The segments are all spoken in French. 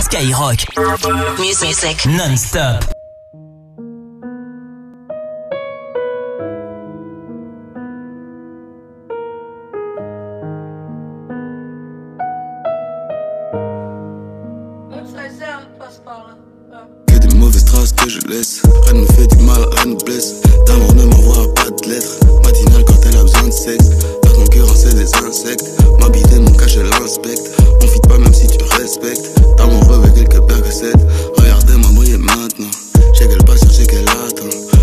Skyrock. Music. Non-stop. Que des mauvaises traces que je laisse. Rien ne me fait du mal, rien ne blesse. D'amour ne m'envoie pas de lettres. Matinale quand elle a besoin de sexe. Dans mon cœur, c'est des insectes. M'habiter, mon cachet l'inspecte. Qu'elle pas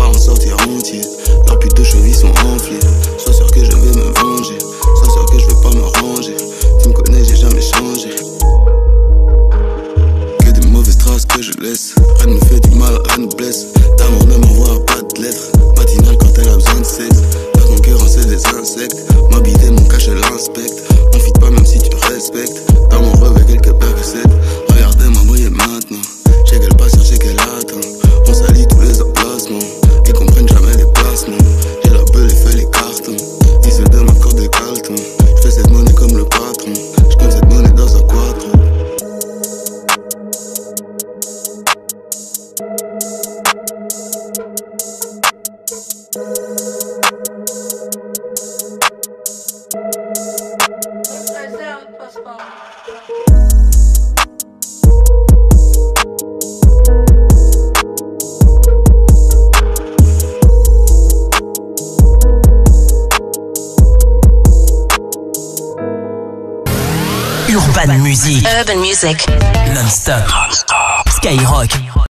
pas en sortir entier. Leurs putes de chevilles sont enflées. Sois sûr que je vais me venger. Sois sûr que je vais pas me ranger. Tu me connais, j'ai jamais changé. Que des mauvaises traces que je laisse. Rien ne fait du mal, rien ne blesse. D'amour ne m'envoie pas de lettres. Matinale quand elle a besoin de sexe. La concurrence c'est des insectes. M'habiter, mon cachet l'inspecte. On fit pas même si tu respectes. Urban Music. Urban Music. Non-stop. Skyrock.